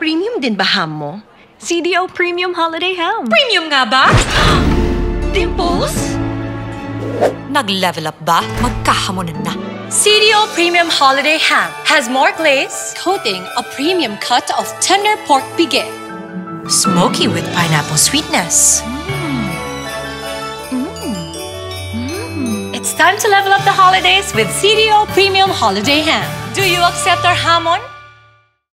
Premium din ba ham mo? CDO Premium Holiday Ham. Premium nga ba? Dimples? Nag-level up ba? Magkahamonan na. CDO Premium Holiday Ham has more glaze, coating a premium cut of tender pork pigue. smoky with pineapple sweetness. Mm. Mm. It's time to level up the holidays with CDO Premium Holiday Ham. Do you accept our hamon?